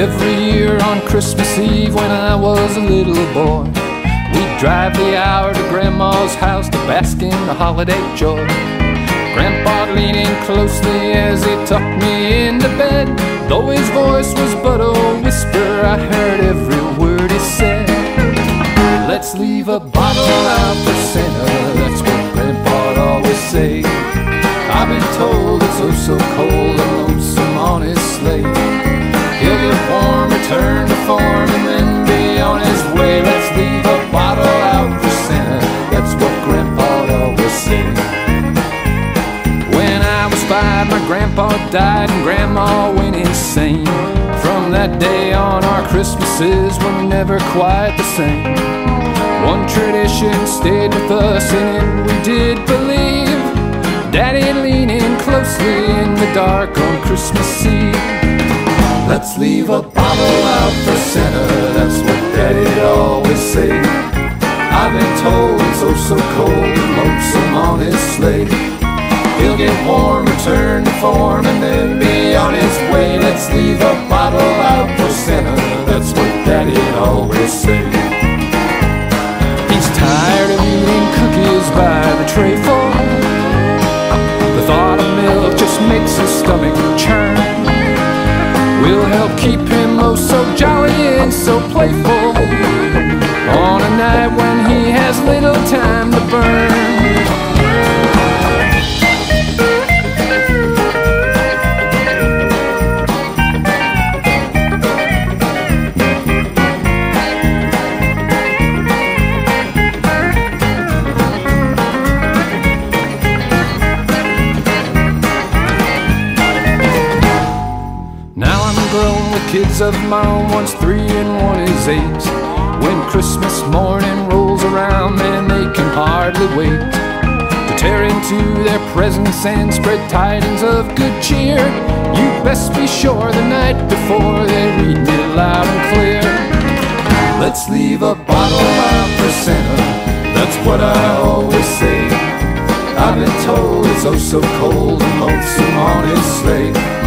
Every year on Christmas Eve when I was a little boy, we'd drive the hour to Grandma's house to bask in the holiday joy. Grandpa leaning closely as he tucked me into bed. Though his voice was but a whisper, I heard every word he said. Let's leave a bottle out for Santa, that's what Grandpa'd always say. I've been told it's oh so cold and lonesome on his sleigh. Return to form, and then be on his way. Let's leave a bottle out for Santa, that's what Grandpa'd always say. When I was five, my grandpa died and grandma went insane. From that day on, our Christmases were never quite the same. One tradition stayed with us, and we did believe. Daddy leaning closely in the dark on Christmas Eve. Let's leave a bottle out for Santa, that's what Daddy'd always say. I've been told it's oh so cold and lonesome on his sleigh. He'll get warm, return to form, and then be on his way. Let's leave a bottle out for Santa, that's what Daddy'd always say. He's tired of eating cookies by the trayful. The thought of milk just makes his stomach churn. We'll help keep him oh so jolly and so playful on a night when he has little time to burn. Kids of mine, one's three and one is eight. When Christmas morning rolls around, man, they can hardly wait to tear into their presents and spread tidings of good cheer. You best be sure the night before they read me loud and clear. Let's leave a bottle out for Santa, that's what I always say. I've been told it's oh so cold and lonesome on his sleigh.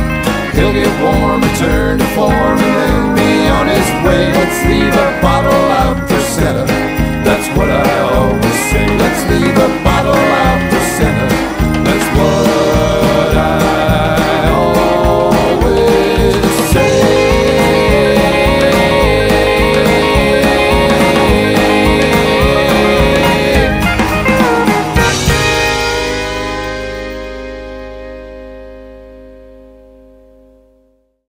He'll get warm, and then